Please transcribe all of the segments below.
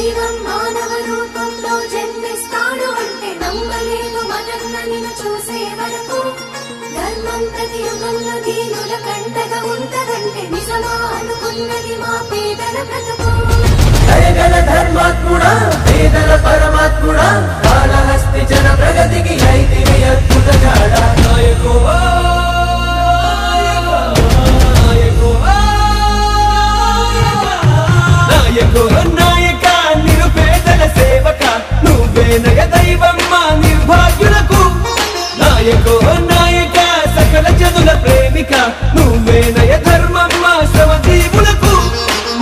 దైవం మానవ రూపంలో జన్మిస్తాడు అంటే నమ్మలేదు మదన్న నిన్ను చూసే వరకు. ధర్మం ప్రతి యుగంలో దీనుల కంటగా ఉంటదంటే నిజమా అనుకున్నది మా పేదల బ్రతుకు. దయగల ధర్మాత్ముడా పేదల పరమాత్ముడా కాళహస్తి జన ప్రగతికి అయితే అద్భుత నువ్వే దైవమ్మ నిర్భాగ్యులకు. నాయకో నాయక సకల జనుల ప్రేమిక నువ్వే నయ ధర్మమ్మ శ్రమజీవులకు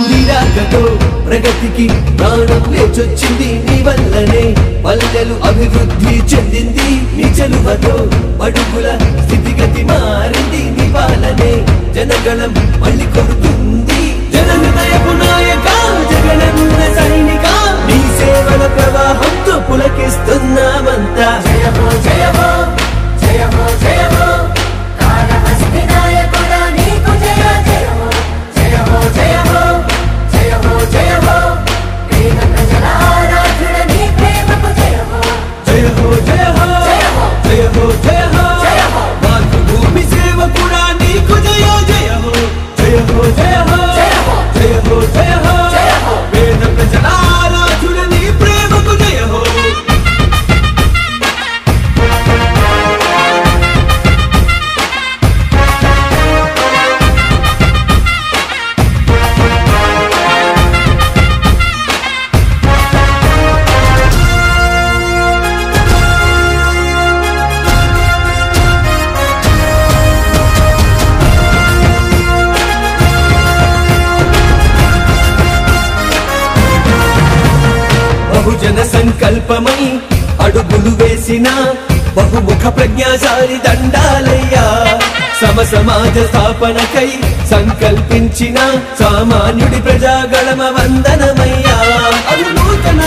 నిరాకతో ప్రగతికి ప్రాణం లేచొచ్చింది నీ వల్లనే పల్లెలు అభివృద్ధి చెందింది నీ చెలువతో అడుగుల స్థితిగతి మారింది నీ పాలనే జనగణం మళ్ళీ కొడుతుంది. 다 సంకల్పమై అడుగులు వేసిన బహుముఖ ప్రజ్ఞాశాలి దండాలయ్యా. సమ సమాజ స్థాపనకై సంకల్పించిన సామాన్యుడి ప్రజాగళమ వందనమయ్యా. అను నూతన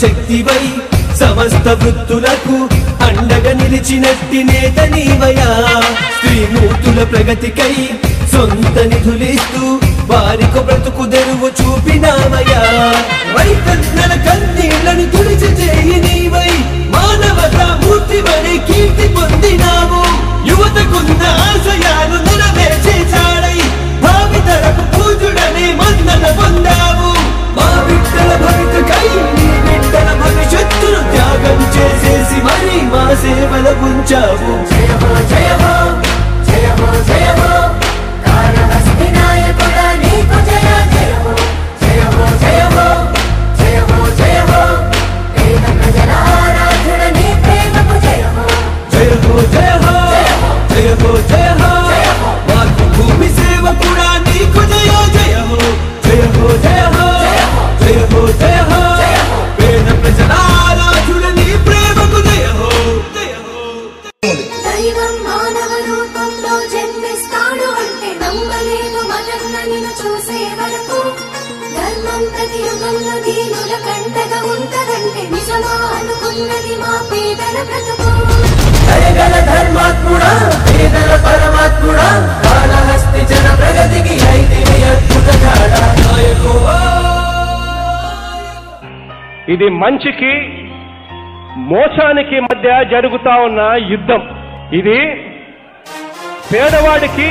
శక్తివై సమస్త వృత్తులకు అండగా నిలిచినట్టి నేత నీవయా స్త్రీమూర్తుల ప్రగతికై సొంత నిధులిస్తూ వారికు బ్రతుకు తెరువు చూపినావయా ఉంచావు జయమో జయమో జయమో జయమో కాళహస్తి దయగల ధర్మాత్ముడా పేదల పరమాత్ముడా కాళహస్తి జన ప్రగతికి అద్భుత ఇది మంచికి మోసానికి మధ్య జరుగుతా ఉన్న యుద్ధం. ఇది పేదవాడికి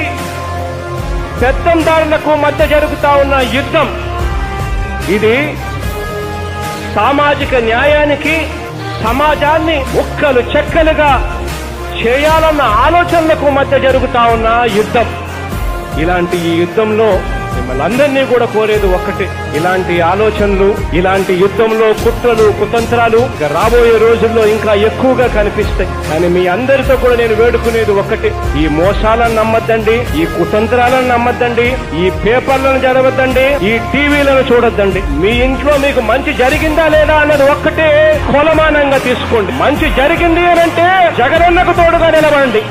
పెత్తందారులకు మధ్య జరుగుతా ఉన్న యుద్ధం. ఇది సామాజిక న్యాయానికి సమాజాన్ని ముక్కలు చెక్కలుగా చేయాలన్న ఆలోచనలకు మధ్య జరుగుతా ఉన్న యుద్ధం. ఇలాంటి ఈ యుద్ధంలో మిమ్మల్ని అందరినీ కూడా కోరేది ఒక్కటే. ఇలాంటి ఆలోచనలు ఇలాంటి యుద్ధంలో కుట్రలు కుతంత్రాలు రాబోయే రోజుల్లో ఇంకా ఎక్కువగా కనిపిస్తాయి. కానీ మీ అందరితో కూడా నేను వేడుకునేది ఒక్కటే. ఈ మోసాలను నమ్మద్దండి ఈ కుతంత్రాలను నమ్మద్దండి ఈ పేపర్లను చదవద్దండి ఈ టీవీలను చూడొద్దండి. మీ ఇంట్లో మీకు మంచి జరిగిందా లేదా అన్నది ఒక్కటే కొలమానంగా తీసుకోండి. మంచి జరిగింది అని అంటే జగనన్నకు తోడుగా నిలబడండి.